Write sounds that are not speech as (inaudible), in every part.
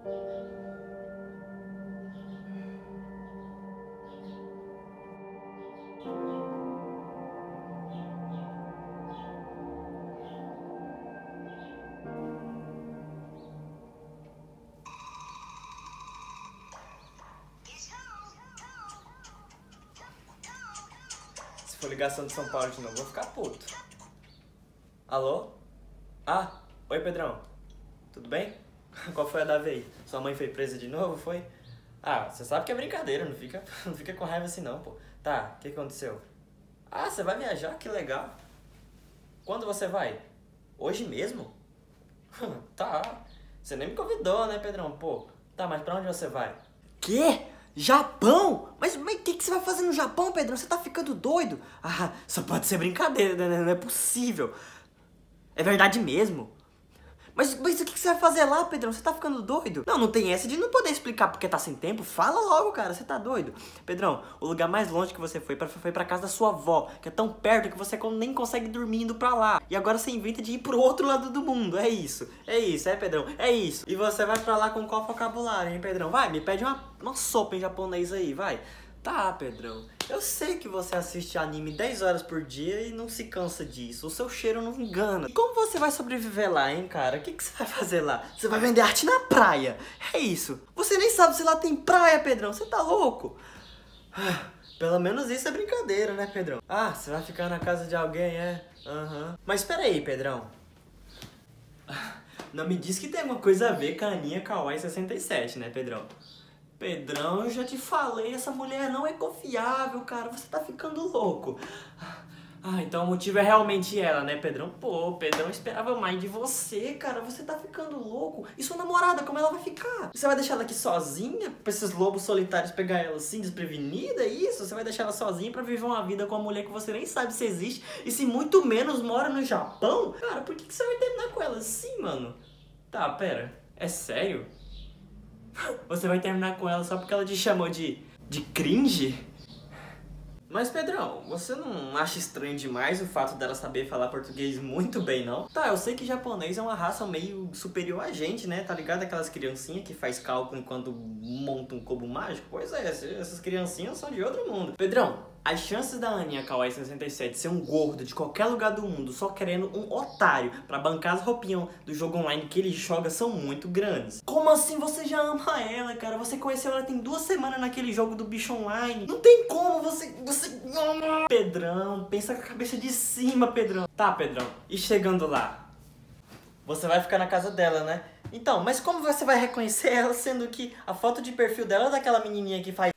Se for ligação de São Paulo de novo, vou ficar puto. Alô? Ah, oi Pedrão. Tudo bem? (laughs) Qual foi a da vez? Sua mãe foi presa de novo, foi? Ah, você sabe que é brincadeira, não fica, (laughs) não fica com raiva assim não, pô. Tá, o que aconteceu? Ah, você vai viajar? Que legal. Quando você vai? Hoje mesmo? (laughs) tá. Você nem me convidou, né, Pedrão? Pô, tá, mas pra onde você vai? Quê? Japão? Mas o que, que você vai fazer no Japão, Pedrão? Você tá ficando doido? Ah, só pode ser brincadeira, né? Não é possível. É verdade mesmo? Mas, mas o que, você vai fazer lá, Pedrão? Você tá ficando doido? Não, não tem essa de não poder explicar porque tá sem tempo. Fala logo, cara. Você tá doido. Pedrão, o lugar mais longe que você foi pra, foi pra casa da sua avó, que é tão perto que você nem consegue dormir indo pra lá. E agora você inventa de ir pro outro lado do mundo. É isso. É isso, é, Pedrão? É isso. E você vai pra lá com qual vocabulário, hein, Pedrão? Vai, me pede uma, uma sopa em japonês aí, vai. Tá, Pedrão. Eu sei que você assiste anime 10 horas por dia e não se cansa disso. O seu cheiro não engana. E como você vai sobreviver lá, hein, cara? O que, que você vai fazer lá? Você vai vender arte na praia. É isso. Você nem sabe se lá tem praia, Pedrão. Você tá louco? Ah, pelo menos isso é brincadeira, né, Pedrão? Ah, você vai ficar na casa de alguém, é? Aham. Uhum. Mas peraí, Pedrão. Não me diz que tem alguma coisa a ver com a Aninha Kawaii 67, né, Pedrão? Pedrão, eu já te falei, essa mulher não é confiável, cara. Você tá ficando louco. Ah, então o motivo é realmente ela, né, Pedrão? Pô, Pedrão esperava mais de você, cara. Você tá ficando louco. E sua namorada, como ela vai ficar? Você vai deixar ela aqui sozinha? Pra esses lobos solitários pegar ela assim, desprevenida? É isso? Você vai deixar ela sozinha pra viver uma vida com uma mulher que você nem sabe se existe e se muito menos mora no Japão? Cara, por que, que você vai terminar com ela assim, mano? Tá, pera. É sério? (laughs) Você vai terminar com ela só porque ela te chamou de, de cringe? Mas Pedrão, você não acha estranho demais o fato dela saber falar português muito bem, não? Tá, eu sei que japonês é uma raça meio superior a gente, né? Tá ligado? Aquelas criancinhas que faz cálculo enquanto monta um cubo mágico? Pois é, essas criancinhas são de outro mundo. Pedrão, as chances da Aninha Kawaii 67 ser um gordo de qualquer lugar do mundo só querendo um otário para bancar as roupinhas do jogo online que ele joga são muito grandes. Como assim você já ama ela, cara? Você conheceu ela tem duas semanas naquele jogo do bicho online. Não tem como você. Você. Pedrão, pensa com a cabeça de cima, Pedrão. Tá, Pedrão. E chegando lá? Você vai ficar na casa dela, né? Então, mas como você vai reconhecer ela sendo que a foto de perfil dela é daquela menininha que faz.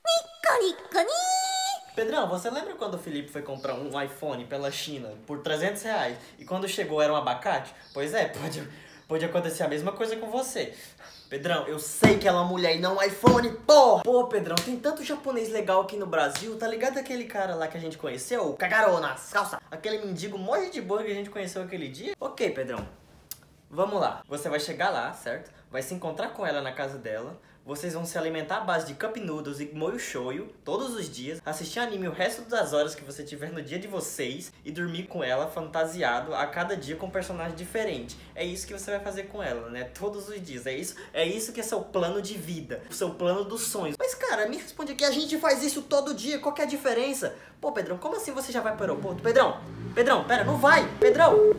Pedrão, você lembra quando o Felipe foi comprar um iPhone pela China por 300 reais e quando chegou era um abacate? Pois é, pode, pode acontecer a mesma coisa com você. Pedrão, eu sei que ela é uma mulher e não um iPhone, porra! Pô, Pedrão, tem tanto japonês legal aqui no Brasil, tá ligado aquele cara lá que a gente conheceu? O Kagaro nas calças. Aquele mendigo morre de boa que a gente conheceu aquele dia? Ok, Pedrão. Vamos lá. Você vai chegar lá, certo? Vai se encontrar com ela na casa dela vocês vão se alimentar à base de cup noodles e moio shoyu todos os dias, assistir anime o resto das horas que você tiver no dia de vocês e dormir com ela fantasiado a cada dia com um personagem diferente. É isso que você vai fazer com ela, né? Todos os dias. É isso, é isso que é seu plano de vida, seu plano dos sonhos. Mas cara, me responde aqui, a gente faz isso todo dia, qual é a diferença? Pô, Pedrão, como assim você já vai para o aeroporto? Pedrão, Pedrão, pera, não vai! Pedrão!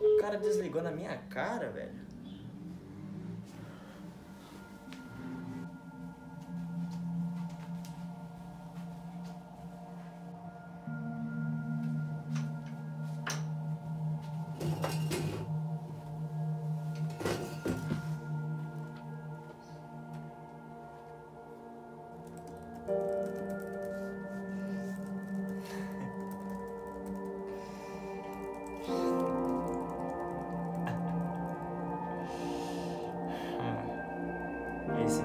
O cara desligou na minha cara, velho. Esse